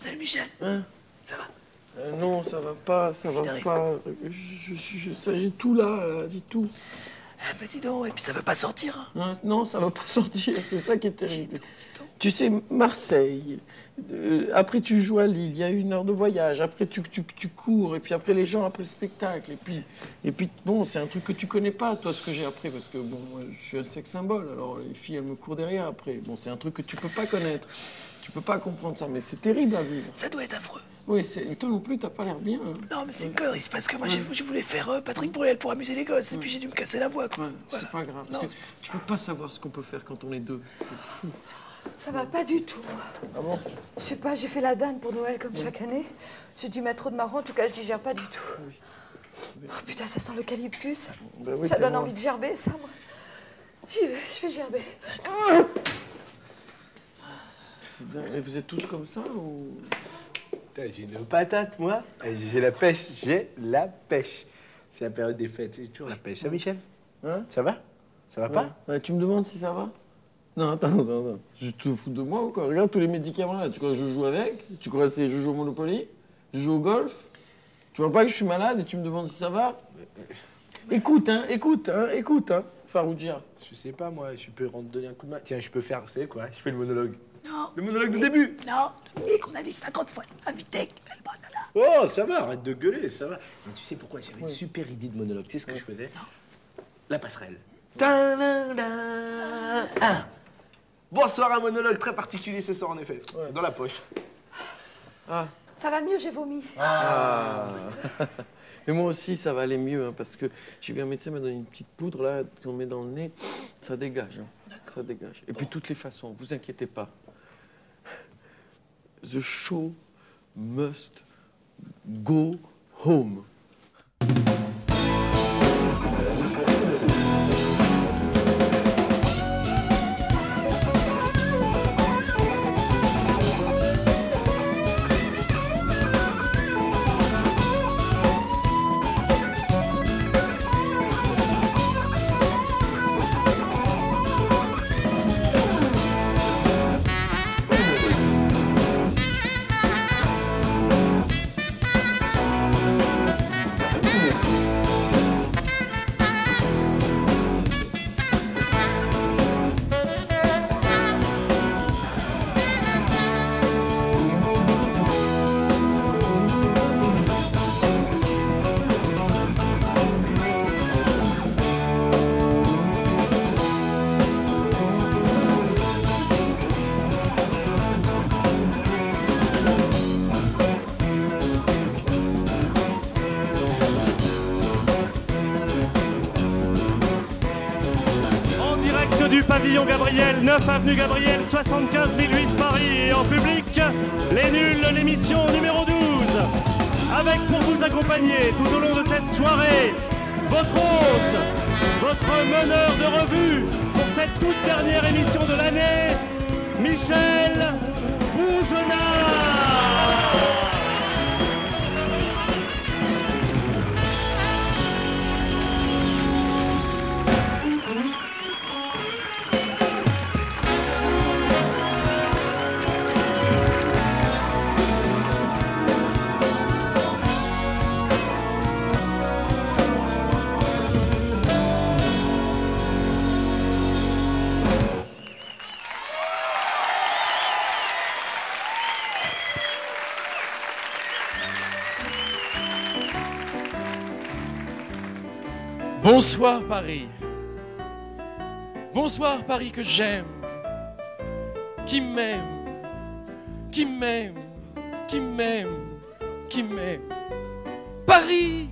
Salut Michel. Hein Ça va? Euh, Non, ça va pas, ça va pas. Je, je, je- ça, j'ai tout là, là, dis tout. Ah bah dis donc, et puis ça veut pas sortir. hein? Hein, non, ça va pas sortir, c'est ça qui est Dis terrible. donc, dis donc. Tu sais, Marseille, euh, après tu joues à Lille, il y a une heure de voyage, après tu, tu, tu cours, et puis après les gens après le spectacle, et puis, et puis bon, c'est un truc que tu connais pas, toi, ce que j'ai appris, parce que bon, moi, je suis un sex symbole, alors les filles, elles me courent derrière après. Bon, c'est un truc que tu peux pas connaître, tu peux pas comprendre ça, mais c'est terrible à vivre. Ça doit être affreux. Oui, c'est- toi non plus, t'as pas l'air bien. hein. Non, mais c'est une connerie, c'est parce que moi j'ai- je voulais faire euh, Patrick Bruel pour amuser les gosses, et puis j'ai dû me casser la voix, quoi. Ouais, Voilà. c'est pas grave, Non. parce que tu peux pas savoir ce qu'on peut faire quand on est deux, c'est fou. Ça va pas du tout. Ah bon? Je sais pas, j'ai fait la dinde pour Noël comme chaque année. J'ai dû mettre trop de marron, en tout cas je digère pas du tout. Oh putain, ça sent l'eucalyptus. Ben oui, ça donne moi. envie de gerber, ça, moi. J'y vais, je vais gerber. Et vous êtes tous comme ça ou? Putain, J'ai une patate, moi. Et J'ai la pêche, j'ai la pêche. C'est la période des fêtes, c'est toujours la pêche. Ça, Michel? Hein? Ça va? Ça va pas? Ouais, Tu me demandes si ça va? Non, attends, attends, attends. Je te fous de moi ou quoi? Regarde tous les médicaments là. Tu crois que je joue avec? Tu crois que c'est je joue au Monopoly? Je joue au golf? Tu vois pas que je suis malade et tu me demandes si ça va? Écoute, hein, écoute, hein, écoute, hein, Farougia. Je sais pas, moi, je peux rendre donner un coup de main. Tiens, je peux faire, vous savez quoi? Je fais le monologue. Non. Le monologue du début. Non, Dominique, on a dit 50 fois. Invité, banana. Oh, ça va, arrête de gueuler, ça va. Mais tu sais pourquoi J'avais une super idée de monologue. Tu sais ce que je faisais La passerelle. Ah. Bonsoir, un monologue très particulier ce soir, en effet. Ouais. Dans la poche. Ça va mieux, j'ai vomi. Mais moi aussi, ça va aller mieux, hein, parce que j'ai vu un médecin me donner une petite poudre là qu'on met dans le nez. Ça dégage, hein. ça dégage. Et puis toutes les façons, vous inquiétez pas. The show must go home. Gabriel, 75 008 Paris et en public, les nuls, l'émission numéro 12. Avec pour vous accompagner tout au long de cette soirée, votre hôte, votre meneur de revue pour cette toute dernière émission de l'année, Michel Bougenat. Bonsoir Paris. Bonsoir Paris que j'aime. Qui m'aime. Qui m'aime. Qui m'aime. Qui m'aime. Paris.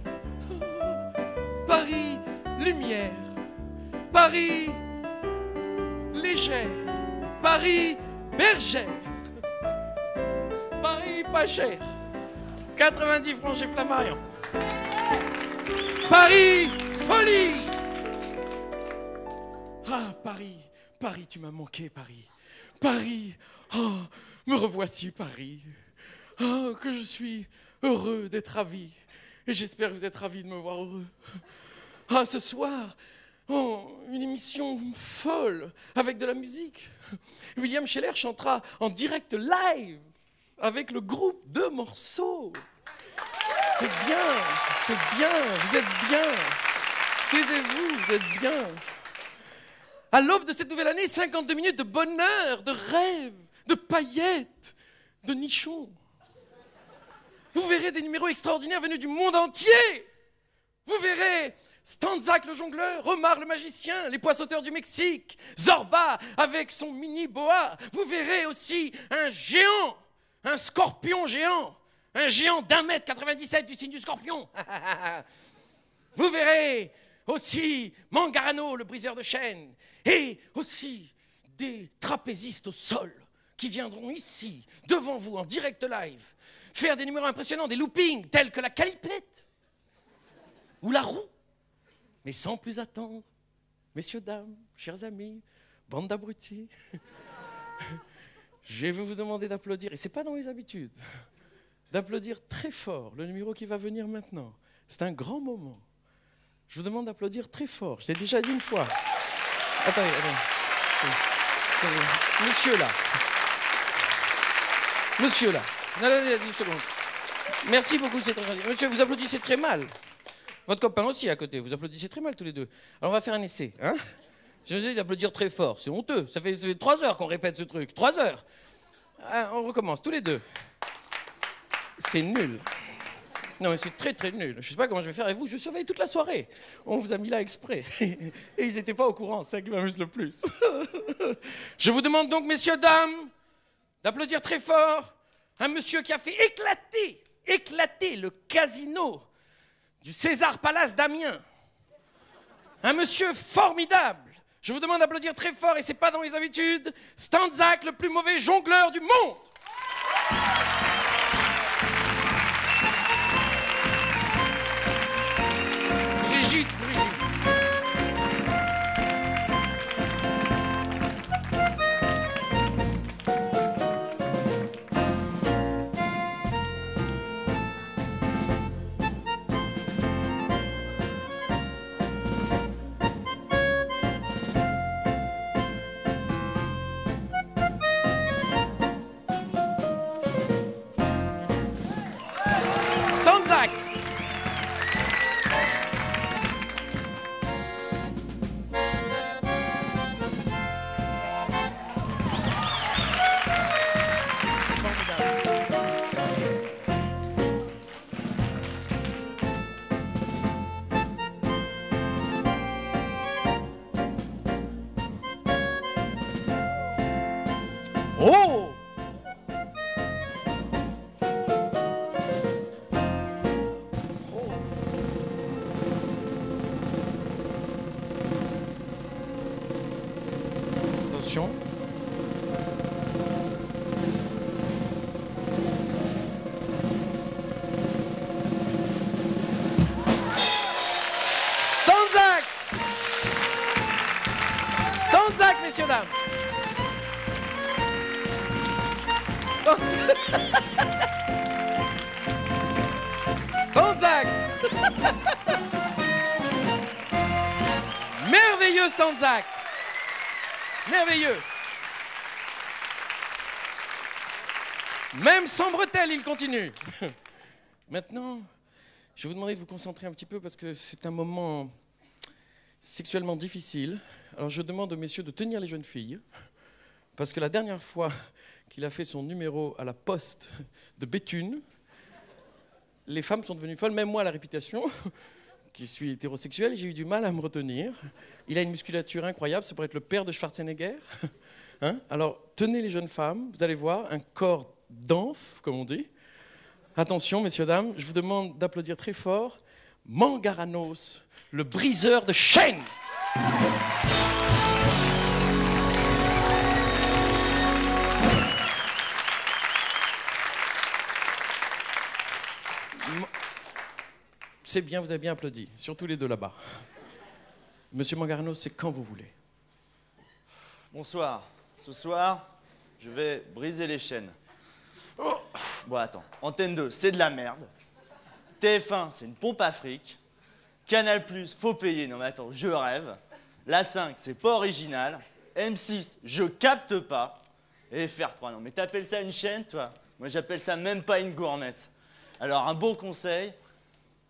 Paris, lumière. Paris, légère. Paris, bergère. Paris, pas cher. 90 francs chez Flammarion. Paris, Ah, Paris, Paris, tu m'as manqué, Paris. Paris, oh, me revoici, Paris. Oh, que je suis heureux d'être ravi. Et j'espère que vous êtes ravis de me voir heureux. Ah, ce soir, oh, une émission folle avec de la musique. William Scheller chantera en direct live. avec le groupe de morceaux. C'est bien, c'est bien, vous êtes bien. Taisez-vous, vous êtes bien. À l'aube de cette nouvelle année, 52 minutes de bonheur, de rêve, de paillettes, de nichons. Vous verrez des numéros extraordinaires venus du monde entier. Vous verrez Stanzak le jongleur, Omar le magicien, les poissoteurs du Mexique, Zorba avec son mini boa. Vous verrez aussi un géant, un scorpion géant, un géant d'un mètre 97 du signe du scorpion. Vous verrez aussi Mangarano, le briseur de chaînes, et aussi des trapézistes au sol qui viendront ici, devant vous, en direct live, faire des numéros impressionnants, des loopings tels que la calipette ou la roue. Mais sans plus attendre, messieurs, dames, chers amis, bande d'abrutis, je vais vous demander d'applaudir, et ce n'est pas dans les habitudes, d'applaudir très fort le numéro qui va venir maintenant. C'est un grand moment. Je vous demande d'applaudir très fort. Je l'ai déjà dit une fois. Attendez, attendez. Monsieur là. Monsieur là. Non, non, non. Merci beaucoup, c'est très gentil. Monsieur, vous applaudissez très mal. Votre copain aussi à côté. Vous applaudissez très mal tous les deux. Alors on va faire un essai. Hein Je vous ai dit d'applaudir très fort. C'est honteux. Ça fait, ça fait trois heures qu'on répète ce truc. Trois heures. Ah, on recommence, tous les deux. C'est nul. Non, mais c'est très très nul. Je sais pas comment je vais faire. Et vous, je surveille toute la soirée. On vous a mis là exprès. Et ils n'étaient pas au courant. C'est ça qui m'amuse le plus. Je vous demande donc, messieurs, dames, d'applaudir très fort un monsieur qui a fait éclater, éclater le casino du César Palace d'Amiens. Un monsieur formidable. Je vous demande d'applaudir très fort, et c'est pas dans les habitudes, Stanzak, le plus mauvais jongleur du monde. Stanzak Merveilleux Stanzak Merveilleux. Même sans bretelles, il continue. Maintenant, je vais vous demander de vous concentrer un petit peu parce que c'est un moment sexuellement difficile. Alors je demande aux messieurs de tenir les jeunes filles parce que la dernière fois qu'il a fait son numéro à la poste de Béthune, les femmes sont devenues folles, même moi à la réputation, qui suis hétérosexuel, j'ai eu du mal à me retenir. Il a une musculature incroyable, ça pourrait être le père de Schwarzenegger. Hein Alors, tenez les jeunes femmes, vous allez voir, un corps d'enf, comme on dit. Attention, messieurs, dames, je vous demande d'applaudir très fort Mangaranos, le briseur de chaînes. C'est bien, vous avez bien applaudi, surtout les deux là-bas. Monsieur Mangarano, c'est quand vous voulez. Bonsoir. Ce soir, je vais briser les chaînes. Oh bon, attends. Antenne 2, c'est de la merde. TF1, c'est une pompe à fric. Canal+, faut payer. Non mais attends, je rêve. La 5, c'est pas original. M6, je capte pas. Et faire trois noms. Mais t'appelles ça une chaîne, toi? Moi, j'appelle ça même pas une gourmette. Alors, un bon conseil,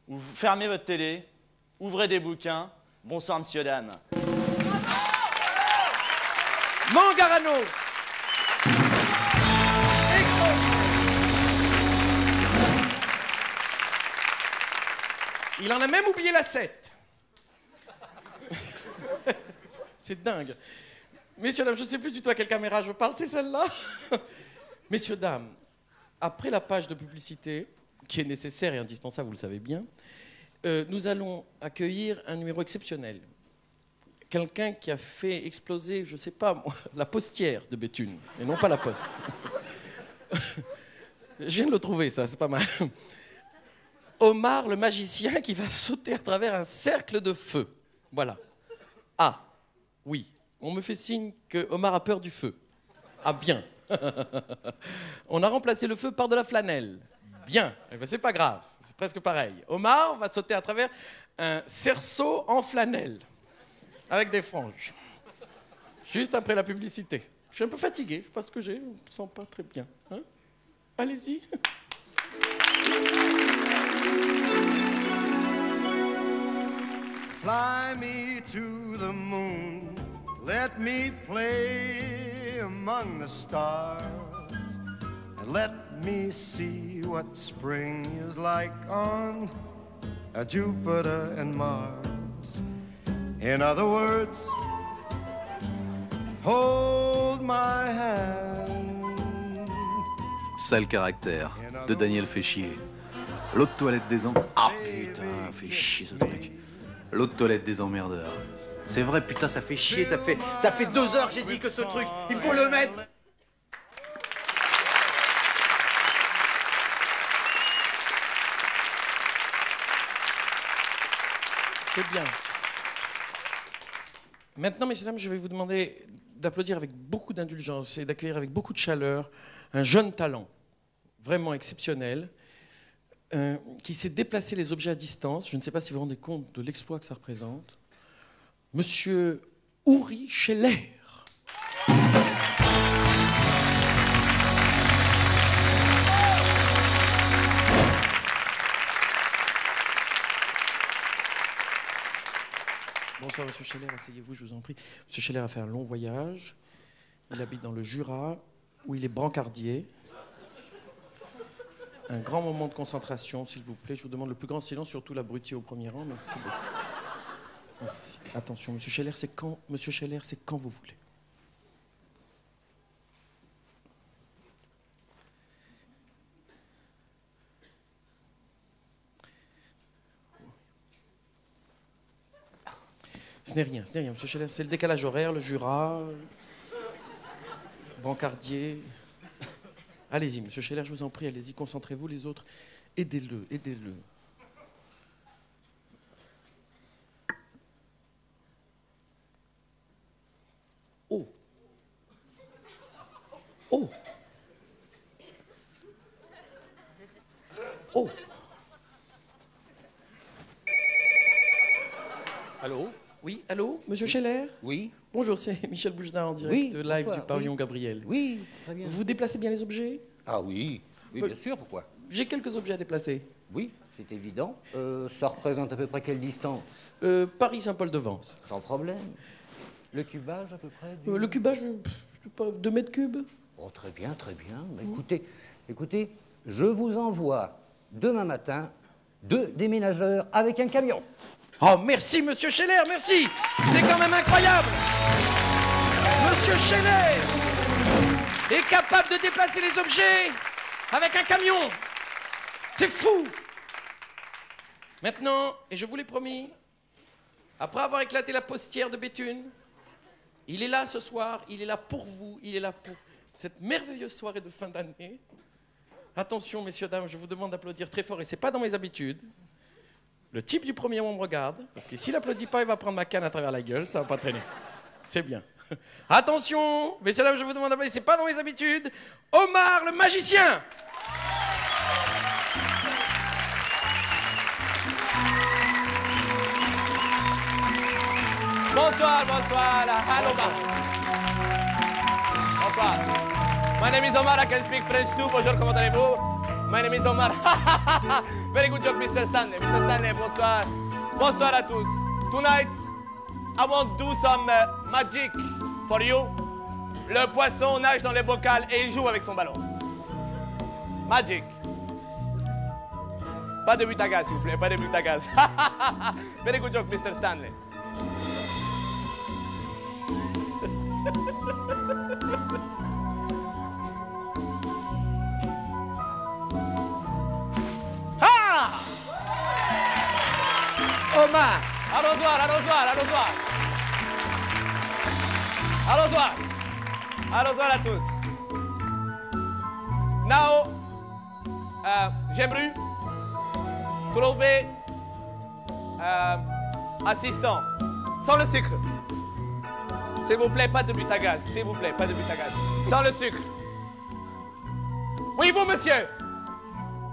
ou fermez votre télé, ouvrez des bouquins. Bonsoir, monsieur, dame. Mangarano Il en a même oublié la 7. C'est dingue. Messieurs, dames, je ne sais plus du tout à quelle caméra je parle, c'est celle-là Messieurs, dames, après la page de publicité, qui est nécessaire et indispensable, vous le savez bien, euh, nous allons accueillir un numéro exceptionnel. Quelqu'un qui a fait exploser, je ne sais pas, la postière de Béthune, et non pas la poste. je viens de le trouver, ça, c'est pas mal. Omar le magicien qui va sauter à travers un cercle de feu. Voilà. Ah, oui. On me fait signe que Omar a peur du feu. Ah, bien. On a remplacé le feu par de la flanelle. Bien. Eh ben, c'est pas grave. C'est presque pareil. Omar va sauter à travers un cerceau en flanelle. Avec des franges. Juste après la publicité. Je suis un peu fatigué. Je sais pas ce que j'ai. Je me sens pas très bien. Hein? Allez-y. Fly me to the moon, let me play among the stars, let me see what spring is like on Jupiter and Mars. In other words, hold my hand. Sale caractère de Daniel Féchier. L'eau de toilette des emmerdeurs. Ah putain, fait chier ce truc. L'eau de toilette des emmerdeurs. C'est vrai, putain, ça fait chier, ça fait, ça fait deux heures que j'ai dit que ce truc, il faut le mettre. C'est bien. Maintenant, messieurs, dames, je vais vous demander d'applaudir avec beaucoup d'indulgence et d'accueillir avec beaucoup de chaleur un jeune talent, vraiment exceptionnel, euh, qui sait déplacer les objets à distance. Je ne sais pas si vous vous rendez compte de l'exploit que ça représente. Monsieur Uri Scheller. Bonsoir, monsieur Scheller, asseyez-vous, je vous en prie. Monsieur Scheller a fait un long voyage. Il habite dans le Jura, où il est brancardier. Un grand moment de concentration, s'il vous plaît. Je vous demande le plus grand silence, surtout l'abruti au premier rang. Merci beaucoup. Attention, monsieur Scheller, c'est quand, monsieur Scheller, c'est quand vous voulez. Ce n'est rien, ce n'est rien, monsieur Scheller. C'est le décalage horaire, le Jura, brancardier. Allez-y, monsieur Scheller, je vous en prie, allez-y, concentrez-vous, les autres. Aidez-le, aidez-le. Oh Oh Oh Allô? Oui, allô, monsieur Scheller Oui Bonjour, c'est Michel Boujna en direct Oui, live bonsoir, du pavillon oui. Gabriel. Oui, très bien. Vous déplacez bien les objets? Ah oui, oui, bien sûr, pourquoi? J'ai quelques objets à déplacer. Oui, c'est évident. Euh, ça représente à peu près quelle distance? Euh, Paris-Saint-Paul-de-Vence. Sans problème. Le cubage à peu près du- Euh, le cubage, pas, 2 mètres cubes Oh, très bien, très bien. Mais écoutez, écoutez, je vous envoie demain matin deux déménageurs avec un camion. Oh, merci, monsieur Scheller, merci C'est quand même incroyable Monsieur Scheller est capable de déplacer les objets avec un camion C'est fou Maintenant, et je vous l'ai promis, après avoir éclaté la postière de Béthune, il est là ce soir, il est là pour vous, il est là pour cette merveilleuse soirée de fin d'année. Attention, messieurs, dames, je vous demande d'applaudir très fort, et c'est pas dans mes habitudes. Le type du premier rang me regarde, parce que s'il applaudit pas, il va prendre ma canne à travers la gueule, ça va pas traîner. C'est bien. Attention, messieurs, dames, je vous demande d'applaudir, c'est pas dans mes habitudes. Omar le magicien Bonsoir, bonsoir, la Hallo, Bonsoir. My name is Omar, I can speak French too? Bonjour, comment allez-vous? My name is Omar. Very good job, Mr. Stanley. Mr. Stanley, bonsoir. Bonsoir à tous. Tonight, I want to do some uh, magic for you. Le poisson nage dans les bocals et il joue avec son ballon. Magic. Pas de but à gaz, s'il vous plaît, pas de but à gaz. Very good job, Mr. Stanley. Omar Arrosoir, arrosoir, arrosoir. Arrosoir. Arrosoir à tous. Now, euh, j'aimerais trouver euh, assistant sans le sucre. S'il vous plaît, pas de but à gaz. S'il vous plaît, pas de but à gaz. Sans le sucre. Oui, vous, monsieur.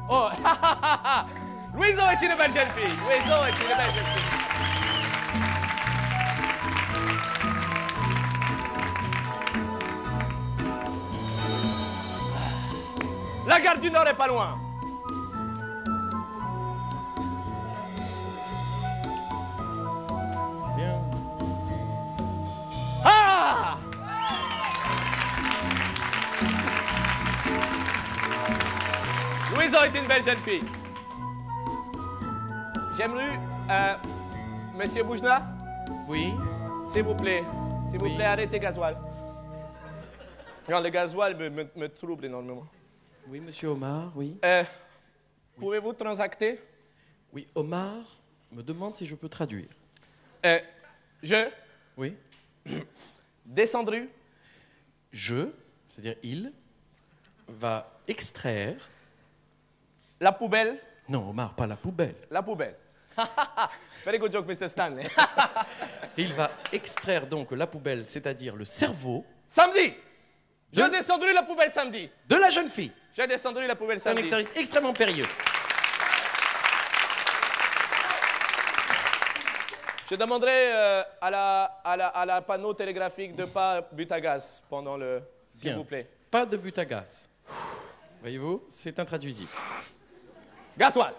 Oh, Louison est une belle jeune fille. Louison est une belle jeune fille. La gare du Nord est pas loin. Bien. Ah Louison est une belle jeune fille. J'aimerais, euh, Monsieur Boujna, Oui s'il vous plaît, s'il vous Oui. plaît, arrêtez gasoil. Non, le gasoil me, me- me trouble énormément. Oui, monsieur Omar, oui. Euh, Pouvez-vous transacter? Oui, Omar me demande si je peux traduire. Euh, Je, Oui. descendu, Je, c'est-à-dire il, va extraire. la poubelle, Non, Omar, pas la poubelle. la poubelle. Very good joke, Mr. Stanley. Il va extraire donc la poubelle, c'est-à-dire le cerveau, samedi J'ai De- descendu la poubelle samedi. de la jeune fille. J'ai descendu la poubelle C'est un samedi. exercice extrêmement périlleux. Je demanderai euh, à, la, à, la, à la panneau télégraphique de pas but à gaz pendant le... S'il vous plaît. Pas de but à gaz. Voyez-vous, c'est intraduisible. Gasoil.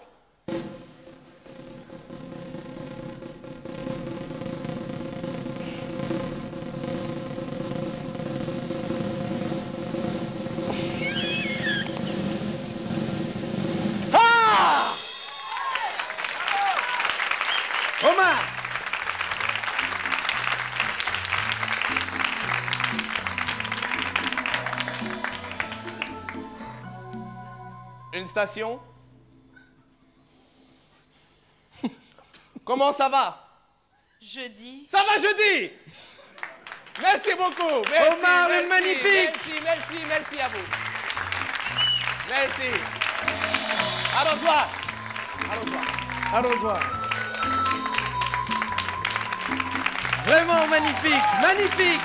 Comment ça va? Jeudi. Ça va jeudi Merci beaucoup. Merci, Omar, merci, magnifique. Merci, merci, merci à vous. Merci. Au revoir. Arrosoir. Vraiment magnifique, magnifique.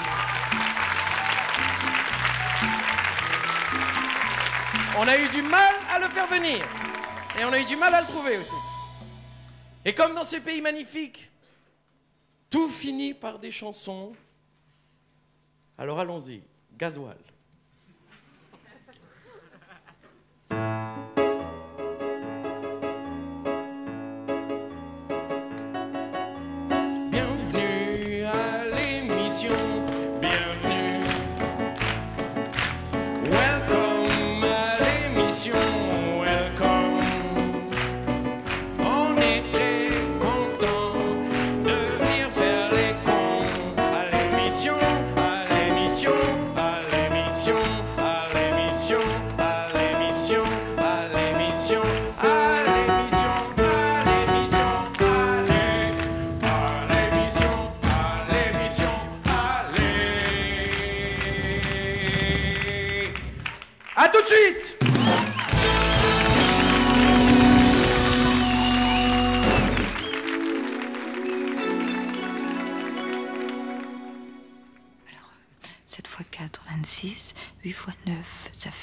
On a eu du mal le faire venir. Et on a eu du mal à le trouver aussi. Et comme dans ce pays magnifique, tout finit par des chansons. Alors allons-y, gasoil.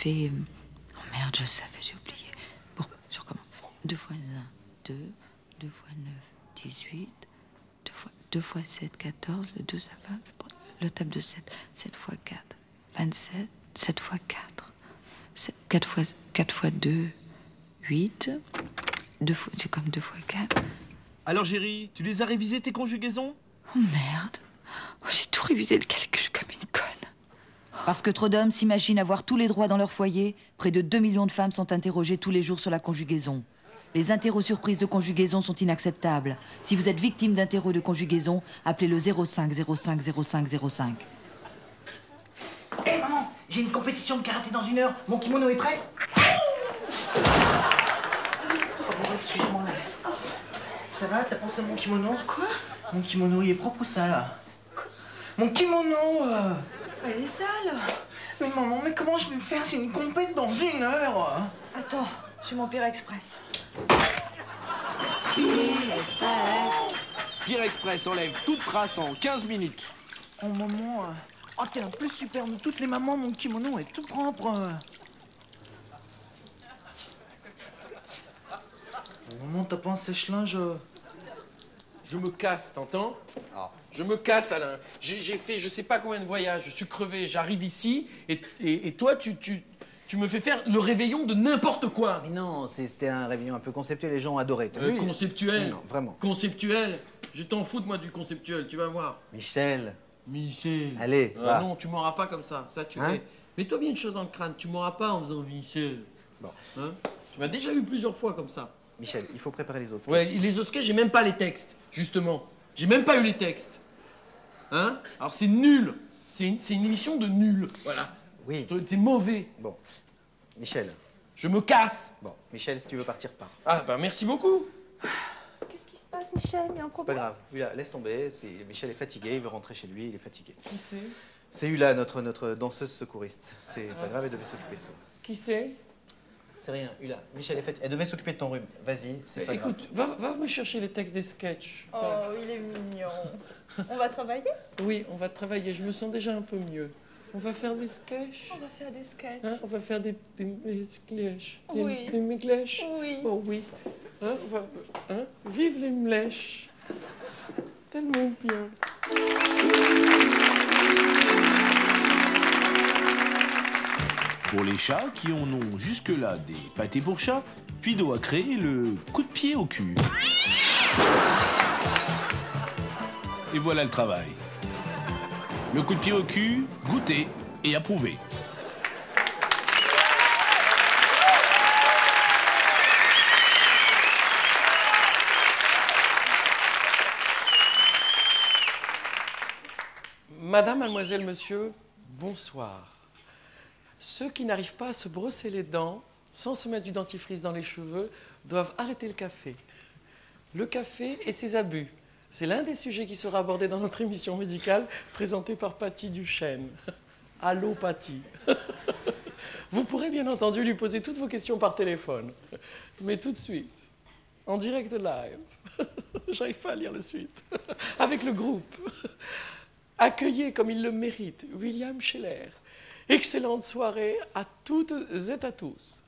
Fait... euh, Oh merde, je savais, j'ai oublié. Bon, je recommence. 2 fois 1, 2. 2 fois 9, 18. 2 fois, 2 fois 7, 14. Le 2, ça va. Je prends Le table de 7. 7 fois 4, 27. 7 fois 4. 4 fois, 4 fois 2, 8. Deux fois, c'est comme 2 fois 4. Alors, Géry, tu les as révisés tes conjugaisons? Oh merde. Oh, J'ai tout révisé le calcul comme une conne. Parce que trop d'hommes s'imaginent avoir tous les droits dans leur foyer, près de 2 millions de femmes sont interrogées tous les jours sur la conjugaison. Les interros surprises de conjugaison sont inacceptables. Si vous êtes victime d'interros de conjugaison, appelez le 05 05 05 05. Hé maman, j'ai une compétition de karaté dans une heure. Mon kimono est prêt Oh bon, excuse-moi. Ça va, t'as pensé à mon kimono? Quoi? Mon kimono, il est propre ou ça là Mon kimono euh. Elle est sale. Mais maman, mais comment je vais faire C'est une compète dans une heure Attends, j'ai mon Pire Express. Pire Express enlève toute trace en 15 minutes. Oh maman, euh, oh t'es la plus super de toutes les mamans, mon kimono est tout propre. Oh, maman, t'as pas un sèche-linge euh Je me casse, t'entends? Je me casse, Alain. J'ai fait je sais pas combien de voyages, je suis crevé, j'arrive ici, et, et- et toi, tu, tu, tu me fais faire le réveillon de n'importe quoi. Mais non, c'était un réveillon un peu conceptuel, les gens ont adoré. Euh, vu conceptuel. Non, vraiment. Conceptuel. Je t'en fous de moi du conceptuel, tu vas voir. Michel. Michel. Allez, Ah va. non, tu m'auras pas comme ça. Ça, tu Hein mets. Mets-toi bien une chose le crâne. Tu m'auras pas en faisant Michel. Bon. Hein tu m'as déjà eu plusieurs fois comme ça. Michel, il faut préparer les autres. Ouais, les autres sketchs, j'ai même pas les textes, justement. J'ai même pas eu les textes. Hein Alors c'est nul. C'est une, c'est une émission de nul. Voilà. Oui. T'es mauvais. Bon. Michel. Je me casse. Bon, Michel, si tu veux partir, pars. Ah, bah merci beaucoup. Qu'est-ce qui se passe, Michel? Il y a un C'est pas problème? grave. Hula, laisse tomber. c'est- Michel est fatigué, il veut rentrer chez lui, il est fatigué. Qui c'est? C'est Hula, notre, notre danseuse secouriste. C'est pas Ah. grave, elle devait s'occuper de toi. Qui c'est? C'est rien, Hula. Michel est. Elle devait s'occuper de ton rhume. Vas-y, c'est pas grave. Écoute, va, va me chercher les textes des sketchs. Oh, il est mignon. On va travailler? Oui, on va travailler. Je me sens déjà un peu mieux. On va faire des sketchs. On va faire des sketchs. Hein, on va faire des, des, des sketchs. Des, Oui. des mglèches. Oui. Oh oui. Hein, on va, hein, vive les mlèches. C'est tellement bien. Pour les chats qui en ont jusque-là des pâtés pour chats, Fido a créé le coup de pied au cul. Et voilà le travail. Le coup de pied au cul, goûté et approuvé. Madame, mademoiselle, monsieur, bonsoir. Ceux qui n'arrivent pas à se brosser les dents sans se mettre du dentifrice dans les cheveux doivent arrêter le café. Le café et ses abus. C'est l'un des sujets qui sera abordé dans notre émission médicale présentée par Patty Duchesne. Allô Patty. Vous pourrez bien entendu lui poser toutes vos questions par téléphone. Mais tout de suite, en direct live. J'arrive pas à lire le suite. Avec le groupe. Accueillez comme il le mérite William Scheller. Excellente soirée à toutes et à tous.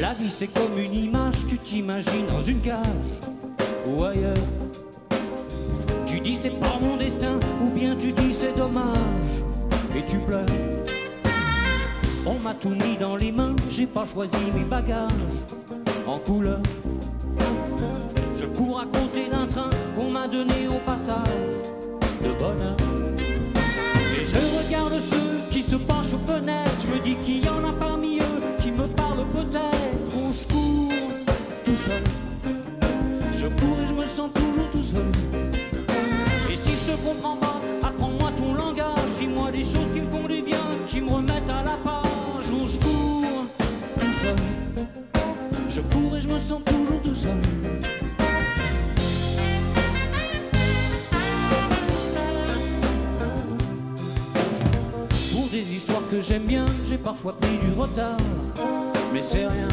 La vie c'est comme une image, tu t'imagines dans une cage ou ailleurs. Dis c'est pas mon destin, ou bien tu dis c'est dommage, et tu pleures. On m'a tout mis dans les mains, j'ai pas choisi mes bagages en couleur. Je cours à côté d'un train qu'on m'a donné au passage de bonheur. Et je regarde ceux qui se penchent aux fenêtres, je me dis qu'il y en a parmi eux qui me parlent peut-être. Oh, je cours tout seul, je cours et je me sens toujours tout seul. Je te comprends pas, apprends-moi ton langage, dis-moi des choses qui me font du bien, qui me remettent à la page. Oh, je cours tout seul, je cours et je me sens toujours tout seul. Pour des histoires que j'aime bien, j'ai parfois pris du retard, mais c'est rien.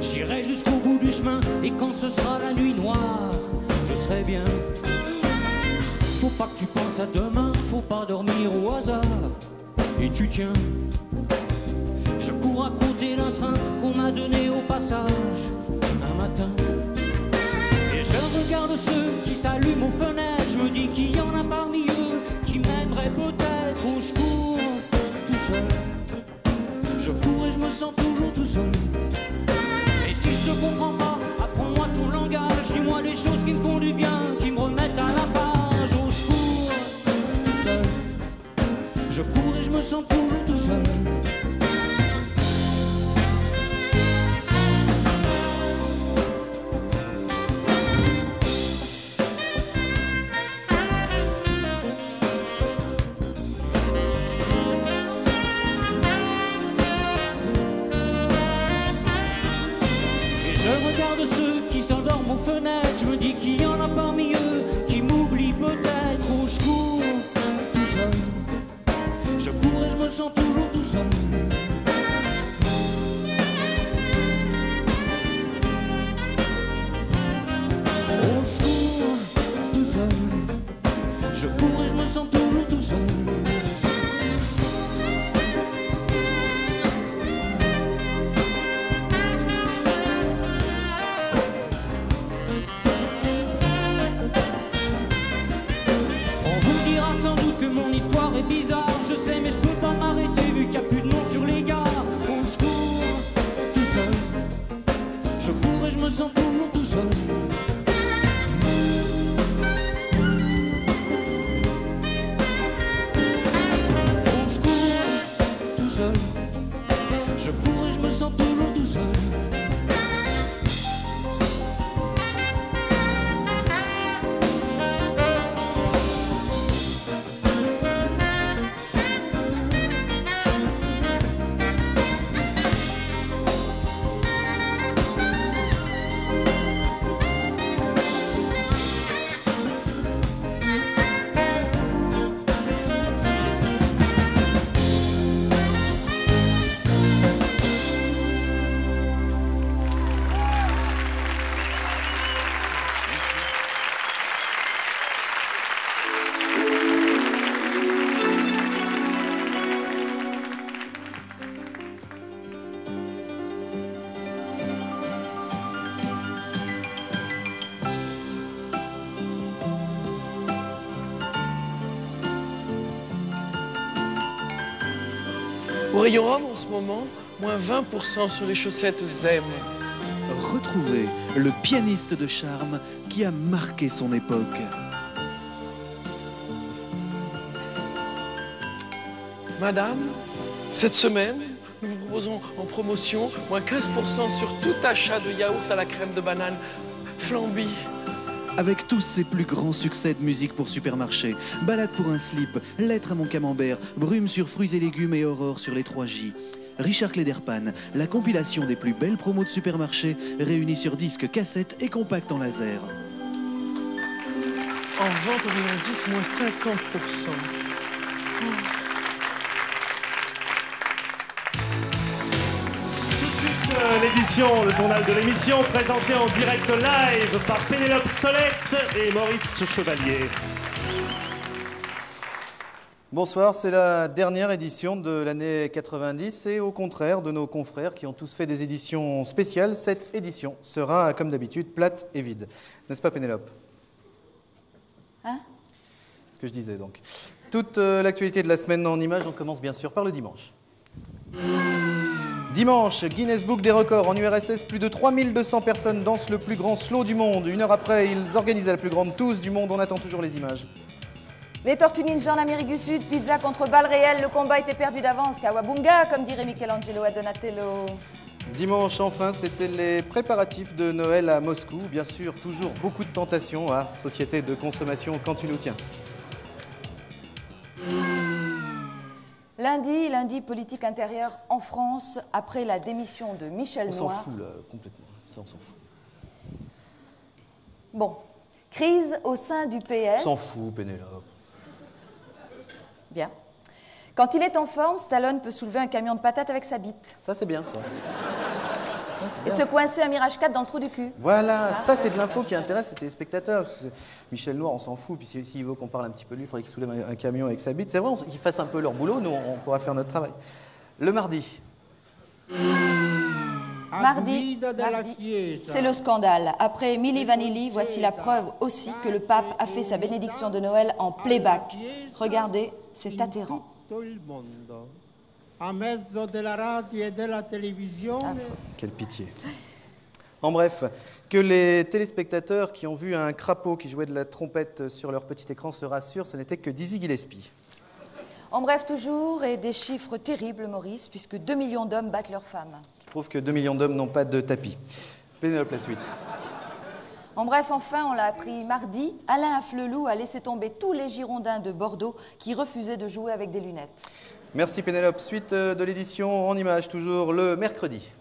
J'irai jusqu'au bout du chemin et quand ce sera la nuit noire, je serait bien. Faut pas que tu penses à demain, faut pas dormir au hasard. Et tu tiens. Je cours à côté d'un train qu'on m'a donné au passage un matin. Et je regarde ceux qui s'allument aux fenêtres. Je me dis qu'il y en a parmi eux qui m'aimeraient peut-être. Oh, je cours tout seul. Je cours et je me sens toujours tout seul. Rayon homme, en ce moment, moins 20% sur les chaussettes Zem. Retrouvez le pianiste de charme qui a marqué son époque. Madame, cette semaine, nous vous proposons en promotion moins 15% sur tout achat de yaourt à la crème de banane Flamby. Avec tous ses plus grands succès de musique pour supermarché, Balade pour un slip, Lettre à mon camembert, Brume sur fruits et légumes et Aurore sur les 3J. Richard Klederpan, la compilation des plus belles promos de supermarché réunies sur disque, cassette et compact en laser. En vente au rayon disque, moins 50%. Euh, L'édition, le journal de l'émission, présenté en direct live par Pénélope Solette et Maurice Chevalier. Bonsoir, c'est la dernière édition de l'année 90 et au contraire de nos confrères qui ont tous fait des éditions spéciales, cette édition sera comme d'habitude plate et vide. N'est-ce pas Pénélope? Hein? Ce que je disais donc. Toute euh, l'actualité de la semaine en images, on commence bien sûr par le dimanche. Dimanche, Guinness Book des records en URSS, plus de 3200 personnes dansent le plus grand slow du monde. Une heure après, ils organisent la plus grande tousse du monde, on attend toujours les images. Les Tortues Ninja en Amérique du Sud, pizza contre balle réelle, le combat était perdu d'avance. Kawabunga, comme dirait Michelangelo à Donatello. Dimanche, enfin, c'était les préparatifs de Noël à Moscou. Bien sûr, toujours beaucoup de tentations à Société de consommation quand tu nous tiens. Lundi, lundi politique intérieure en France, après la démission de Michel On s'en Noir. fout là, complètement. Ça, on s'en fout. Bon, crise au sein du PS. On s'en fout, Pénélope. Bien. Quand il est en forme, Stallone peut soulever un camion de patates avec sa bite. Ça, c'est bien, ça. Et se coincer un Mirage 4 dans le trou du cul. Voilà, ça c'est de l'info qui intéresse les téléspectateurs. Michel Noir, on s'en fout, puis s'il veut qu'on parle un petit peu de lui, il faudrait qu'il soulève un, un camion avec sa bite. C'est vrai, qu'ils fassent un peu leur boulot, nous on pourra faire notre travail. Le mardi, Mardi, mardi, c'est le scandale. Après Milli Vanilli, voici la preuve aussi que le pape a fait sa bénédiction de Noël en playback. Regardez, c'est atterrant. A mezzo della radio e della televisione. quelle pitié. En bref, que les téléspectateurs qui ont vu un crapaud qui jouait de la trompette sur leur petit écran se rassurent, ce n'était que Dizzy Gillespie. En bref, toujours, et des chiffres terribles, Maurice, puisque 2 millions d'hommes battent leurs femmes. qui prouve que 2 millions d'hommes n'ont pas de tapis. Pénélope la suite. En bref, enfin, on l'a appris mardi, Alain Afflelou a laissé tomber tous les Girondins de Bordeaux qui refusaient de jouer avec des lunettes. Merci Pénélope. Suite euh, de l'édition en images, toujours le mercredi.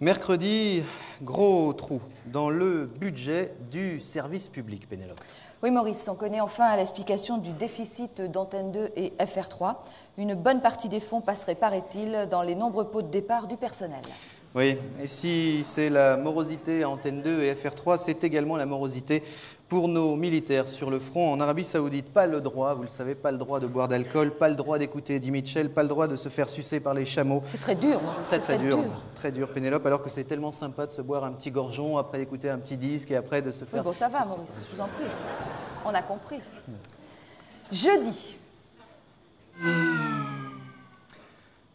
Mercredi, gros trou dans le budget du service public, Pénélope. Oui, Maurice, on connaît enfin l'explication du déficit d'Antenne 2 et FR3. Une bonne partie des fonds passerait, paraît-il, dans les nombreux pots de départ du personnel. Oui, et si c'est la morosité à Antenne 2 et FR3, c'est également la morosité pour nos militaires sur le front en Arabie Saoudite. Pas le droit, vous le savez, pas le droit de boire d'alcool, pas le droit d'écouter Eddie Mitchell, pas le droit de se faire sucer par les chameaux. C'est très dur. Très c'est très, très dur, dur. très dur Pénélope, alors que c'est tellement sympa de se boire un petit gorgeon, après d'écouter un petit disque et après de se Oui, faire... bon, ça va, Maurice, je vous en prie. On a compris. Jeudi,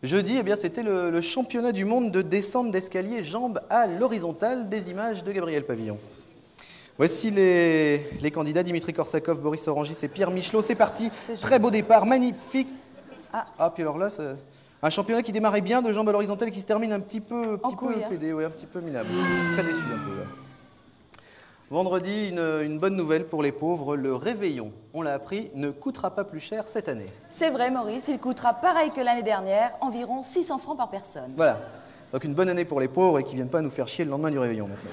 Jeudi, eh bien, c'était le, le championnat du monde de descente d'escalier jambes à l'horizontale des images de Gabriel Pavillon. Voici les, les candidats Dimitri Korsakov, Boris Orangis et Pierre Michelot. C'est parti. Très beau départ, magnifique. Ah. puis alors là, un championnat qui démarrait bien de jambes à l'horizontale et qui se termine un petit peu, petit peu hein. ouais, un petit peu minable. Très déçu un peu là. Vendredi, une, une bonne nouvelle pour les pauvres. Le réveillon, on l'a appris, ne coûtera pas plus cher cette année. c'est vrai, Maurice, il coûtera pareil que l'année dernière, environ 600 francs par personne. Voilà. Donc une bonne année pour les pauvres et qui viennent pas nous faire chier le lendemain du réveillon maintenant.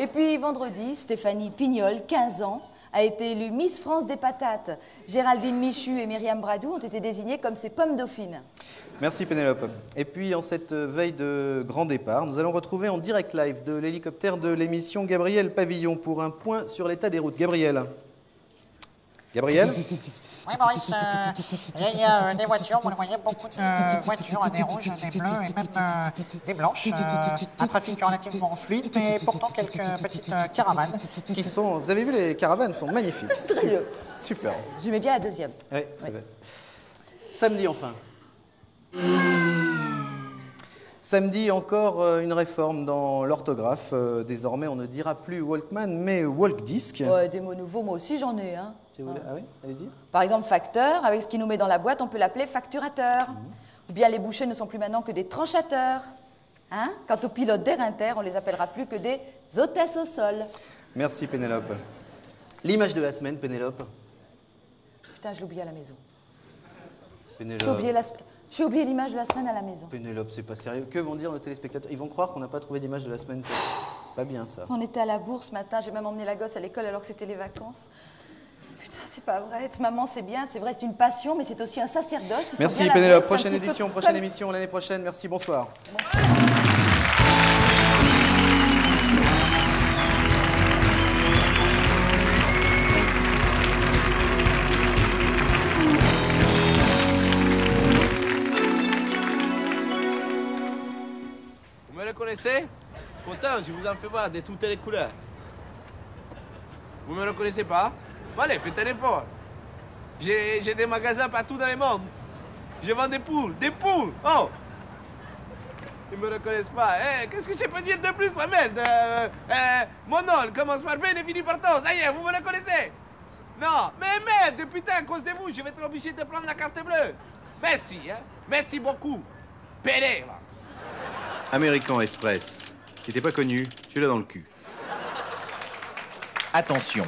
Et puis vendredi, Stéphanie Pignol, 15 ans, a été élue Miss France des patates. Géraldine Michu et Myriam Bradou ont été désignées comme ses pommes dauphines. Merci Pénélope. Et puis en cette veille de grand départ, nous allons retrouver en direct live de l'hélicoptère de l'émission Gabriel Pavillon pour un point sur l'état des routes. Gabriel Gabriel? Oui, Maurice, euh, il y a euh, des voitures, vous le voyez, beaucoup de voitures, des rouges, des bleus et même euh, des blanches. euh, un trafic relativement fluide, mais pourtant quelques petites euh, caravanes. qui sont, Vous avez vu, les caravanes sont magnifiques. Sérieux Super. J'aimais bien la deuxième. Oui, très bien. Samedi enfin. Samedi, encore euh, une réforme dans l'orthographe. Euh, désormais, on ne dira plus Walkman, mais Walkdisc. Ouais, des mots nouveaux, moi aussi j'en ai. Hein. Si vous voulez- Ah oui, allez-y. Par exemple, facteur, avec ce qu'il nous met dans la boîte, on peut l'appeler facturateur. Ou bien les bouchers ne sont plus maintenant que des tranchateurs. Hein Quant aux pilotes d'air inter, on les appellera plus que des hôtesses au sol. Merci Pénélope. L'image de la semaine, Pénélope. Putain, je l'ai oublié à la maison. Pénélope. J'ai oublié la se- J'ai oublié l'image de la semaine à la maison. Pénélope, c'est pas sérieux. Que vont dire nos téléspectateurs? Ils vont croire qu'on n'a pas trouvé d'image de la semaine. C'est pas bien ça. On était à la bourse ce matin, j'ai même emmené la gosse à l'école alors que c'était les vacances. Putain, c'est pas vrai. Être maman, c'est bien, c'est vrai, c'est une passion, mais c'est aussi un sacerdoce. Merci Pénélope. Prochaine peu édition, prochaine émission l'année prochaine. Merci, bonsoir. Vous me reconnaissez Pourtant, je vous en fais voir de toutes les couleurs. Vous me reconnaissez pas? Allez, faites un effort. J'ai des magasins partout dans le monde. Je vends des poules, des poules Oh Ils me reconnaissent pas. Eh, Qu'est-ce que je peux dire de plus, ma merde Euh, euh, Mon nom commence par B et finit par. Ça y est, vous me reconnaissez Non, mais merde, putain, à cause de vous, je vais être obligé de prendre la carte bleue. Merci, hein Merci beaucoup. Pédé, là. American Express. Si t'es pas connu, tu l'as dans le cul. Attention,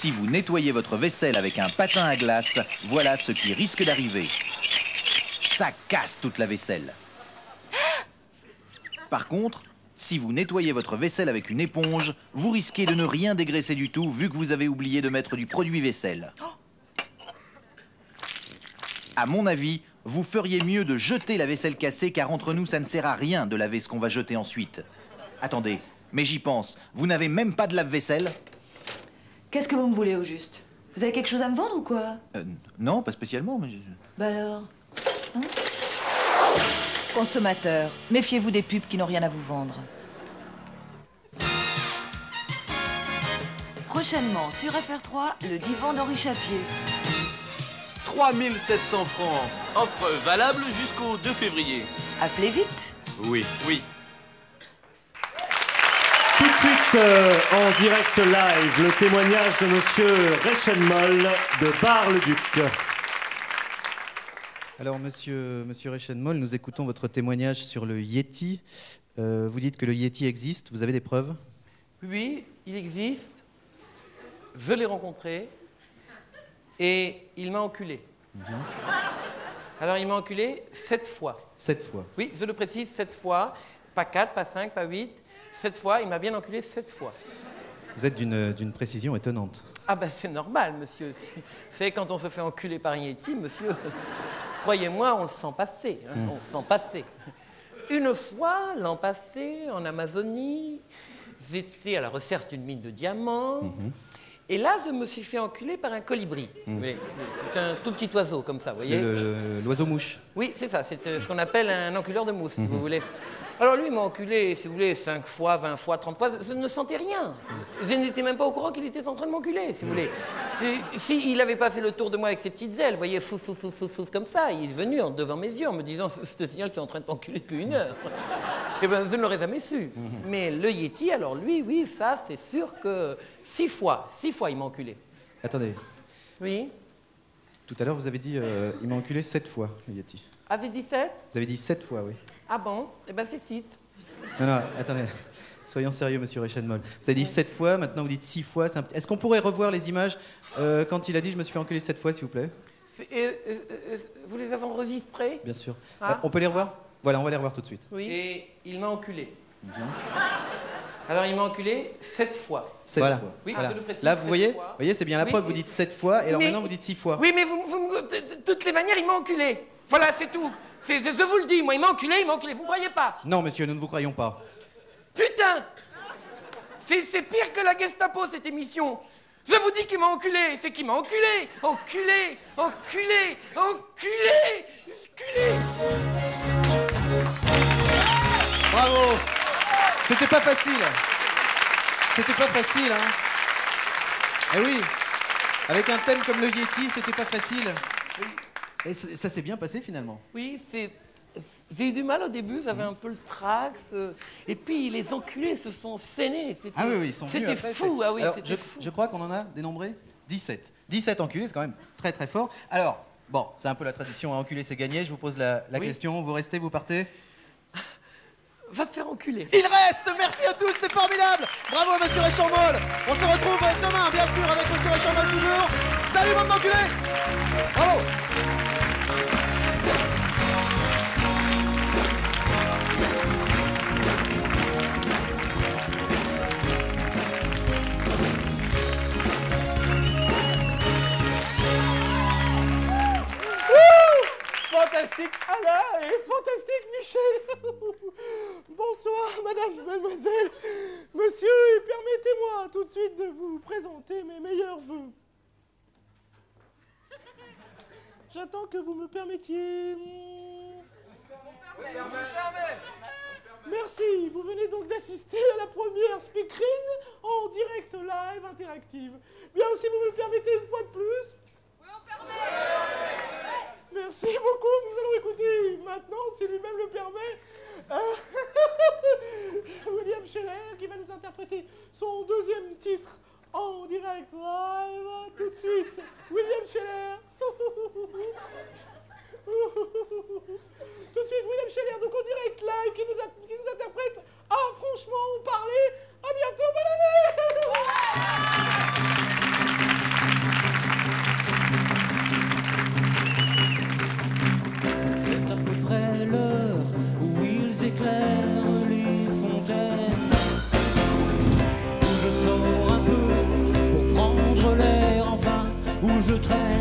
si vous nettoyez votre vaisselle avec un patin à glace, voilà ce qui risque d'arriver. Ça casse toute la vaisselle. Par contre, si vous nettoyez votre vaisselle avec une éponge, vous risquez de ne rien dégraisser du tout vu que vous avez oublié de mettre du produit vaisselle. À mon avis, vous feriez mieux de jeter la vaisselle cassée car entre nous, ça ne sert à rien de laver ce qu'on va jeter ensuite. Attendez, mais j'y pense. Vous n'avez même pas de lave-vaisselle? Qu'est-ce que vous me voulez au juste? Vous avez quelque chose à me vendre ou quoi? Euh, Non, pas spécialement, mais... Bah alors Hein? Consommateurs, méfiez-vous des pubs qui n'ont rien à vous vendre. Prochainement, sur FR3, le divan d'Henri Chapier. 3700 francs. Offre valable jusqu'au 2 février. Appelez vite Oui. Oui. Tout de suite, euh, en direct live, le témoignage de Monsieur Reichenmoll de Bar-le-Duc. Alors, monsieur, monsieur Reichenmoll, nous écoutons votre témoignage sur le Yeti. Euh, vous dites que le Yeti existe, vous avez des preuves? Oui, il existe. Je l'ai rencontré. Et il m'a enculé. Alors, il m'a enculé sept fois. Sept fois. Oui, je le précise, sept fois. Pas quatre, pas cinq, pas huit. Sept fois. Il m'a bien enculé sept fois. Vous êtes d'une précision étonnante. Ah ben c'est normal, monsieur. C'est quand on se fait enculer par un Yeti, monsieur. Croyez-moi, on le sent passer. hein, Mm. On le sent passer. Une fois, l'an passé, en Amazonie, j'étais à la recherche d'une mine de diamants. Et là, je me suis fait enculer par un colibri. Mm. C'est- un tout petit oiseau, comme ça, vous voyez le- L'oiseau-mouche. Oui, c'est ça. C'est euh, ce qu'on appelle un enculeur de mousse, si Mhm. vous voulez. Alors lui, il m'a enculé, si vous voulez, 5 fois, 20 fois, 30 fois. Je ne sentais rien. Je n'étais même pas au courant qu'il était en train de m'enculer, si vous voulez. Si- S'il n'avait pas fait le tour de moi avec ses petites ailes, vous voyez, fou, fou, fou, fou, fou, comme ça, il est venu en devant mes yeux en me disant « Ce signal, c'est en train de t'enculer depuis une heure. » Eh bien, je ne l'aurais jamais su. Mais le Yeti, alors lui, oui, ça, c'est sûr que six fois, six fois, il m'a enculé. Attendez, Oui tout à l'heure vous avez dit euh, il m'a enculé sept fois, le Yeti. Avait 17 Vous avez dit sept fois, oui. Ah bon Eh ben, c'est 6. Non, non, attendez. Soyons sérieux, monsieur Reichenmoll. Vous avez dit sept fois, maintenant vous dites six fois. un Est-ce qu'on pourrait revoir les images euh, quand il a dit je me suis fait enculer sept fois, s'il vous plaît? Vous les avez enregistrés Bien sûr. Ah. Euh, on peut les revoir? Voilà, on va les revoir tout de suite. Oui. Et il m'a enculé. Alors il m'a enculé sept fois. Sept voilà. fois. Oui, Voilà. je le précise, Là, vous voyez, fois. vous voyez, c'est bien la Oui. preuve. Vous dites sept fois, et alors Mais- maintenant vous dites six fois. Oui, mais vous, vous me- de, de toutes les manières, il m'a enculé. Voilà, c'est tout. Je, je vous le dis, moi, il m'a enculé, il m'a enculé. Vous ne croyez pas Non, monsieur, nous ne vous croyons pas. Putain C'est c'est pire que la Gestapo, cette émission. Je vous dis qu'il m'a enculé. C'est qu'il m'a enculé. Enculé, enculé, enculé, enculé. Bravo C'était pas facile. C'était pas facile, hein. Eh oui, avec un thème comme le Yeti, c'était pas facile. Et ça s'est bien passé finalement? Oui, c'est. J'ai eu du mal au début, j'avais un peu le trax. euh, et puis les enculés se sont. C'était- Ah oui, oui, ils sont venus C'était fou, ah oui, Alors, je, fou. je crois qu'on en a dénombré 17. 17 enculés, c'est quand même très très fort. Alors, bon, c'est un peu la tradition, hein, enculer c'est gagné. Je vous pose la, la Oui. question, vous restez, vous partez? Va te faire enculer. Il reste Merci à tous, c'est formidable Bravo Monsieur Réchambol On se retrouve demain, bien sûr, avec Monsieur Réchambol toujours Salut, bande d'enculés Bravo Fantastique Alain et fantastique Michel. Bonsoir madame, mademoiselle, monsieur, et permettez-moi tout de suite de vous présenter mes meilleurs voeux. J'attends que vous me permettiez... hmm, Merci, vous venez donc d'assister à la première speakerine en direct live interactive. Bien, si vous me le permettez une fois de plus. Merci beaucoup, nous allons écouter maintenant, si lui-même le permet, euh, William Scheller qui va nous interpréter son deuxième titre en direct live. Tout de suite, William Scheller. Tout de suite, William Scheller, donc en direct live, qui nous, qui nous interprète Ah, franchement, parler. À bientôt, bonne année je traîne.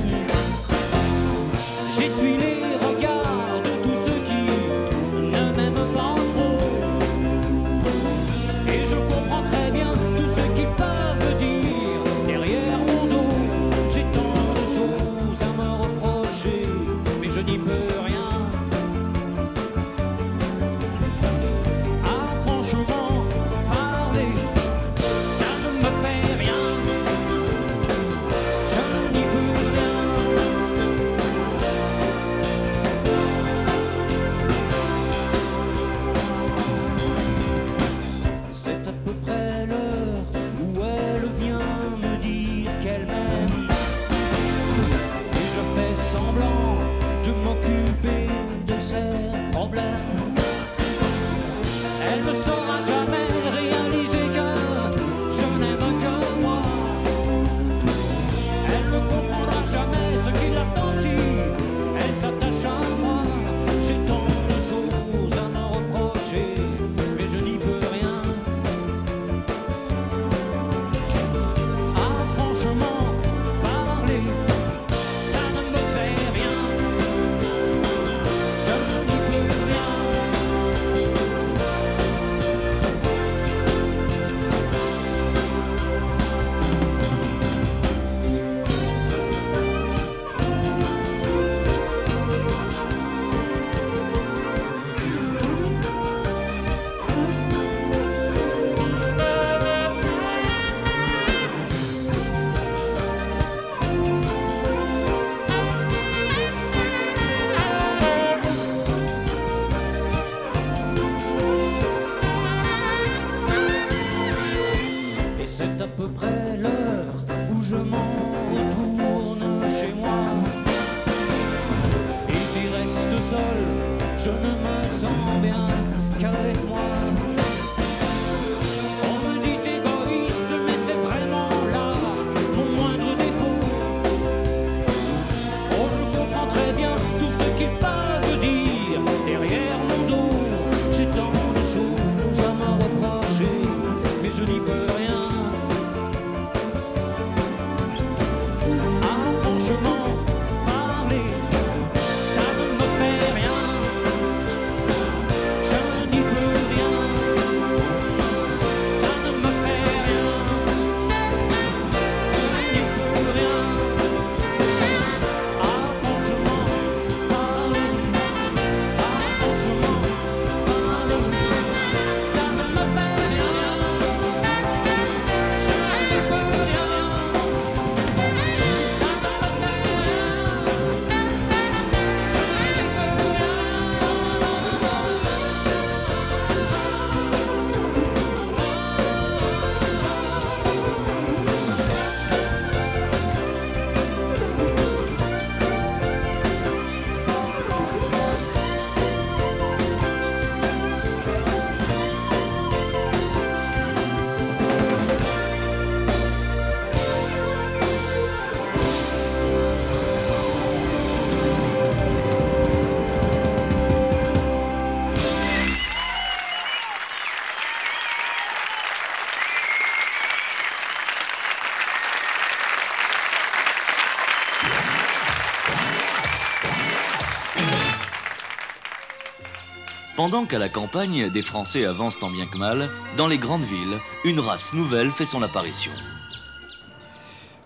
Pendant qu'à la campagne, des Français avancent tant bien que mal, dans les grandes villes, une race nouvelle fait son apparition.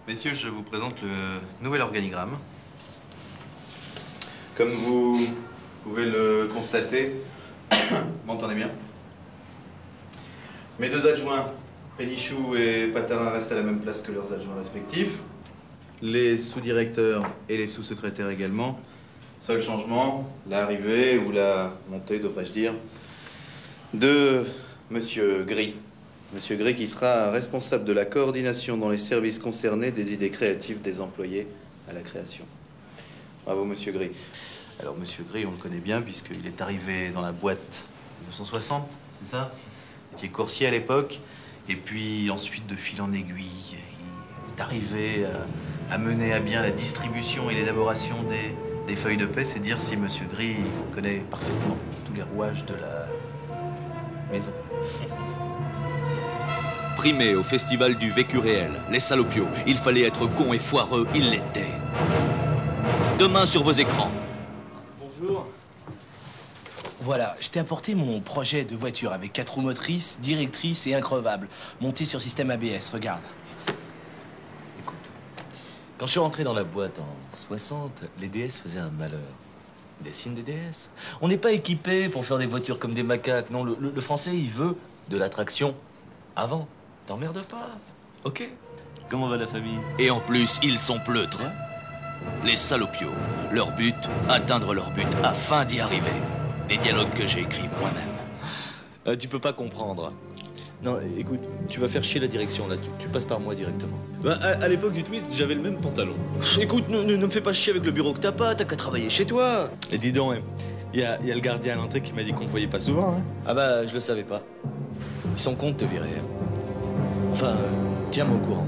Messieurs, je vous présente le nouvel organigramme. Comme vous pouvez le constater, m'entendez bien? Mes deux adjoints, Pénichou et Patarin, restent à la même place que leurs adjoints respectifs. Les sous-directeurs et les sous-secrétaires également. Seul changement, l'arrivée ou la montée, devrais-je dire, de Monsieur Gris. Monsieur Gris qui sera responsable de la coordination dans les services concernés des idées créatives des employés à la création. Bravo, Monsieur Gris. Alors, Monsieur Gris, on le connaît bien puisqu'il est arrivé dans la boîte en 1960, c'est ça? Il était coursier à l'époque. Et puis, ensuite, de fil en aiguille, il est arrivé à mener à bien la distribution et l'élaboration des, des feuilles de paix. C'est dire si Monsieur Gris connaît parfaitement tous les rouages de la maison. Primé au festival du vécu réel, les salopios, il fallait être con et foireux, il l'était. Demain sur vos écrans. Bonjour. Voilà, je t'ai apporté mon projet de voiture avec quatre roues motrices, directrices et increvables, monté sur système ABS, regarde. Quand je suis rentré dans la boîte en 60, les DS faisaient un malheur. Des signes des DS. On n'est pas équipé pour faire des voitures comme des macaques. Non, le, le- le français, il veut de l'attraction avant. T'emmerdes pas. Ok. Comment va la famille? Et en plus, ils sont pleutres. Les salopios. Leur but, atteindre leur but afin d'y arriver. Des dialogues que j'ai écrits moi-même. Euh, Tu peux pas comprendre. Non, écoute, tu vas faire chier la direction là, tu, tu passes par moi directement. Bah, à, à l'époque du twist, j'avais le même pantalon. Écoute, ne, ne- ne me fais pas chier avec le bureau que t'as pas, t'as qu'à travailler chez toi. Et dis donc, il y a, y a le gardien à l'entrée qui m'a dit qu'on me voyait pas souvent. Hein. Ah bah, je le savais pas. Ils sont cons de te virer. hein. Enfin, euh, tiens-moi au courant.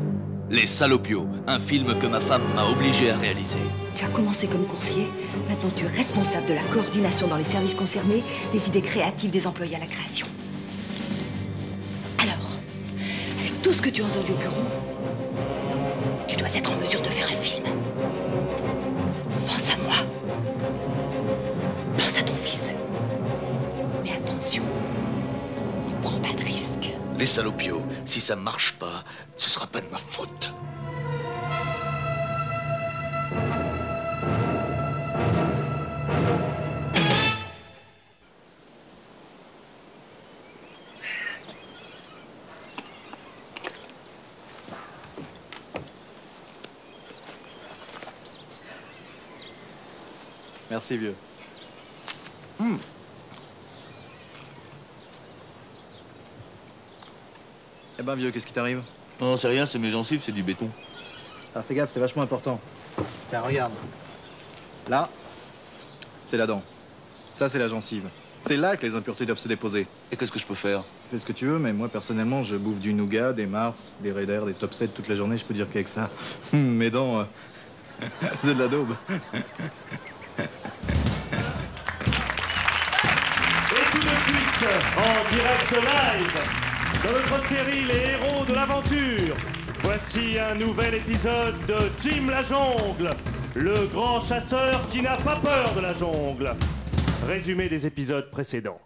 Les salopios, un film que ma femme m'a obligé à réaliser. Tu as commencé comme coursier, maintenant tu es responsable de la coordination dans les services concernés, des idées créatives des employés à la création. Tout ce que tu as entendu au bureau, tu dois être en mesure de faire un film. Pense à moi. Pense à ton fils. Mais attention, ne prends pas de risques. Les salopios, si ça marche pas, ce sera pas de ma faute. Merci, vieux. Hmm. Eh ben, vieux, qu'est-ce qui t'arrive? Non, c'est rien, c'est mes gencives, c'est du béton. Alors fais gaffe, c'est vachement important. Tiens, regarde. Là, c'est la dent. Ça, c'est la gencive. C'est là que les impuretés doivent se déposer. Et qu'est-ce que je peux faire? Fais ce que tu veux, mais moi, personnellement, je bouffe du nougat, des Mars, des Raiders, des Top 7 toute la journée. Je peux dire qu'avec ça, mes dents, euh, c'est de la daube. En direct live, dans notre série Les héros de l'aventure, voici un nouvel épisode de Jim la jungle, le grand chasseur qui n'a pas peur de la jungle. Résumé des épisodes précédents.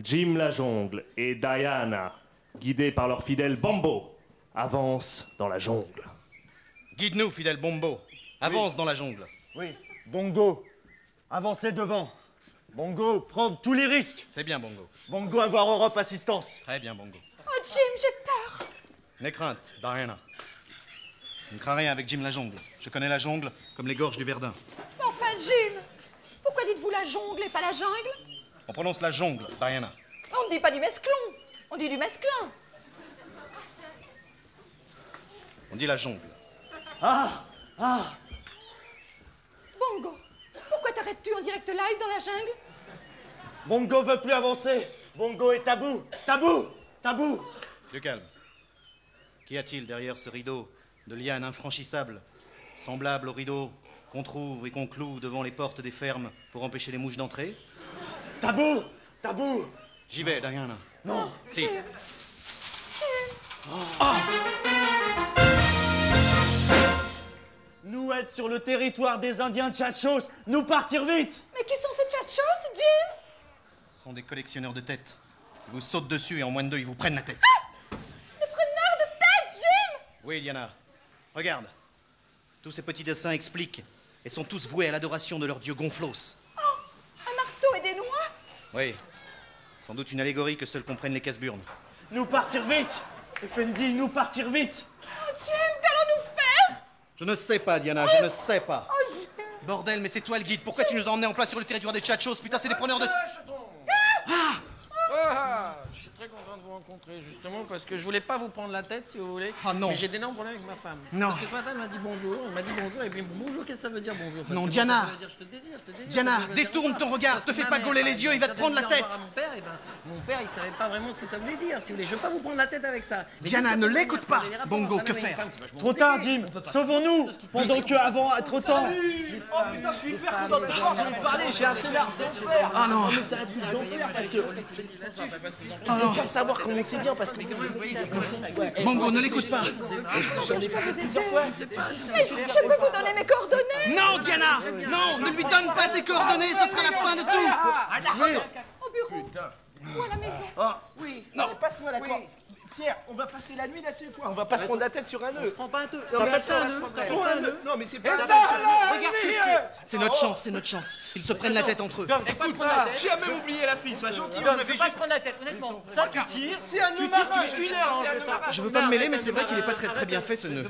Jim la jungle et Diana, guidés par leur fidèle Bambo, avancent dans la jungle. Guide-nous, fidèle Bombo. Avance dans la jungle. Oui, Bongo, avancez devant. Bongo, prendre tous les risques. C'est bien, Bongo. Bongo, avoir Europe assistance. Très bien, Bongo. Oh, Jim, j'ai peur. N'aie crainte, Diana. Je ne crains rien avec Jim la jungle. Je connais la jungle comme les gorges du Verdun. Enfin, Jim, pourquoi dites-vous la jungle et pas la jungle? On prononce la jungle, Diana. On ne dit pas du mesclon, on dit du mesclin. On dit la jungle. Ah Ah Bongo, pourquoi t'arrêtes-tu en direct live dans la jungle? Bongo veut plus avancer. Bongo est tabou. Tabou Tabou Du calme. Qu'y a-t-il derrière ce rideau de lianes infranchissables, semblable au rideau qu'on trouve et qu'on cloue devant les portes des fermes pour empêcher les mouches d'entrer? Tabou Tabou J'y vais, Diana. Non Si. Nous être sur le territoire des Indiens Tchatchos, nous partir vite Mais qui sont ces tchatchos, Jim? Sont des collectionneurs de têtes. Ils vous sautent dessus et en moins de deux, ils vous prennent la tête. Des preneurs de tête, Jim Oui, Diana. Regarde. Tous ces petits dessins expliquent et sont tous voués à l'adoration de leur dieu Gonflos. Un marteau et des noix Oui. Sans doute une allégorie que seuls comprennent les casse-burnes. Nous partir vite Effendi, nous partir vite Oh, Jim, qu'allons-nous faire Je ne sais pas, Diana, je ne sais pas. Bordel, mais c'est toi le guide. Pourquoi tu nous as emmenés en place sur le territoire des Tchatchos Putain, c'est des preneurs de. Ah, je suis très content de vous rencontrer, justement, parce que je voulais pas vous prendre la tête, si vous voulez. Ah non. Mais j'ai d'énormes problèmes avec ma femme. Non. Parce que ce matin, elle m'a dit bonjour, elle m'a dit bonjour, et puis bonjour, qu'est-ce que ça veut dire bonjour? Parce Non, que Diana. Ça veut dire je te désire, je te désire. Diana, détourne ton regard, te fais pas gauler les yeux, il va te prendre la tête. à Mon père, et ben, mon père, il savait pas vraiment ce que ça voulait dire, si vous voulez. Je veux pas vous prendre la tête avec ça. Mais Diana, ne l'écoute pas. Bongo, Ah, que faire? Trop tard. Jim Sauvons-nous Pendant que avant, trop tard Oh putain, je suis hyper content de te voir, je voulais te parler, j'ai un scénar d'enfer Ah non. mais c'est un truc d'enfer parce que... Ah non. Je veux savoir comment c'est bien parce que... Bongo, ne l'écoute pas. J'en ai parlé plusieurs fois. Mais je, je peux vous donner mes coordonnées Non, Diana Non, ne lui donne pas tes coordonnées, ce sera la fin de tout Au bureau Putain. ou à la maison Ah, Oui. non, passe-moi la corde. Pierre, on va passer la nuit là-dessus, quoi. On va pas se prendre la tête sur un nœud. On se prend pas un nœud. Non, mais pas de ça, attends, un nœud prends un. Non, mais c'est pas... ça, Regarde ce que je fais. C'est notre chance, c'est notre chance. Ils se prennent la tête entre eux. Écoute, tu as même oublié la fille, sois gentil. On avait pas prendre la tête, honnêtement. Ça, tu tires. C'est un tu nœud tires, marin, tu je une heure veux pas me mêler, mais c'est vrai qu'il est pas très très bien fait ce nœud.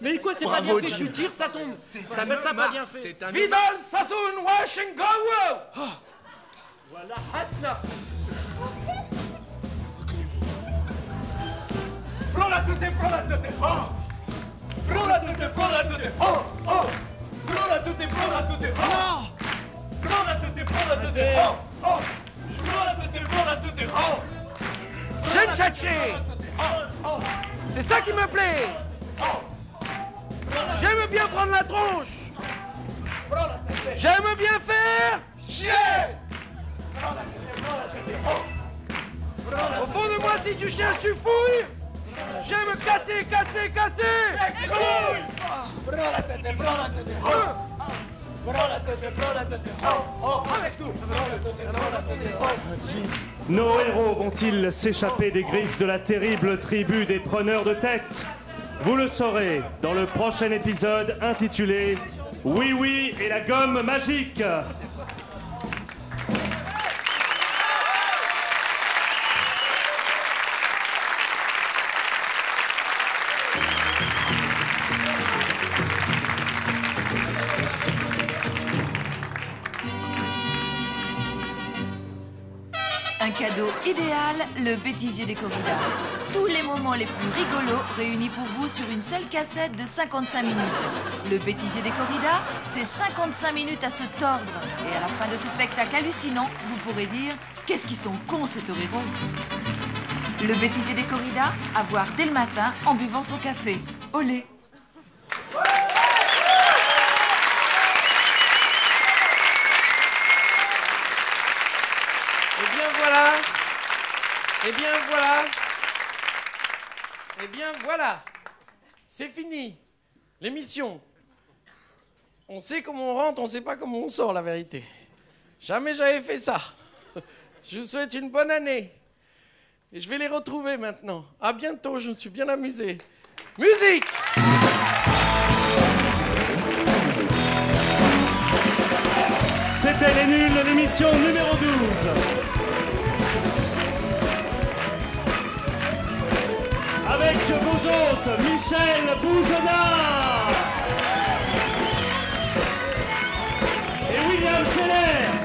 Mais quoi, c'est pas bien fait, tu tires, ça tombe. T'appelles ça pas bien fait. c'est un Vidal, Sassoon, Washington, Voilà, Hasna. Prends la tête, prends la tête. Oh Prends la tête, prends la tête. Oh Oh Prends la tête, prends la tête. Oh Prends la tête, prends la tête. Oh Oh Prends la tête, prends la tête. Oh J'aime tchatcher. C'est ça qui me plaît. J'aime bien prendre la tronche. J'aime bien faire. Chier Au fond de moi, si tu cherches, tu fouilles. J'aime casser, casser, casser. Prends la tête, prends la tête. Prends la tête, prends la tête. Oh Oh Avec tout Prends la tête, prends la tête. Oh Nos héros vont-ils s'échapper des griffes de la terrible tribu des preneurs de tête? Vous le saurez dans le prochain épisode intitulé Oui Oui et la gomme magique. Idéal, le bêtisier des corridas. Tous les moments les plus rigolos réunis pour vous sur une seule cassette de 55 minutes. Le bêtisier des corridas, c'est 55 minutes à se tordre. Et à la fin de ce spectacle hallucinant, vous pourrez dire Qu'est-ce qu'ils sont cons ces toreros Le bêtisier des corridas, à voir dès le matin en buvant son café. Olé Eh bien voilà. Eh bien voilà. Eh bien voilà. C'est fini. L'émission. On sait comment on rentre, on sait pas comment on sort, la vérité. Jamais j'avais fait ça. Je vous souhaite une bonne année. Et je vais les retrouver maintenant. À bientôt, je me suis bien amusé. Musique C'était Les Nuls, l'émission numéro 12. Avec vos hôtes, Michel Boujona et William Scheller.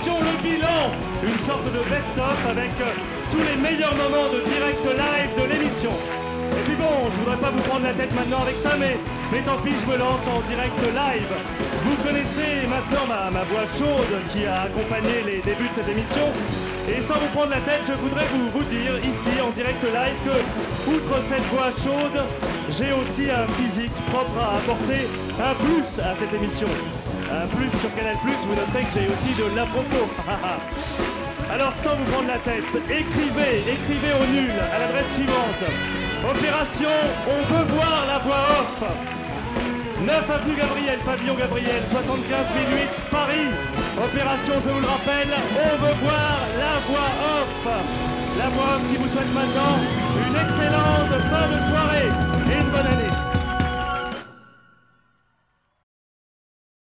Le Bilan, une sorte de best-of avec euh, tous les meilleurs moments de direct live de l'émission. Et puis bon, je voudrais pas vous prendre la tête maintenant avec ça, mais, mais tant pis, je me lance en direct live. Vous connaissez maintenant ma, ma voix chaude qui a accompagné les débuts de cette émission. Et sans vous prendre la tête, je voudrais vous, vous dire ici en direct live que, outre cette voix chaude, j'ai aussi un physique propre à apporter un plus à cette émission. Un plus sur Canal+, vous noterez que j'ai aussi de la photo. Alors sans vous prendre la tête, écrivez, écrivez au nul à l'adresse suivante. Opération On veut voir la voix off. 9 avenue Gabriel, pavillon Gabriel, 75 008, Paris. Opération, je vous le rappelle, on veut voir la voix off. La voix off qui vous souhaite maintenant une excellente fin de soirée.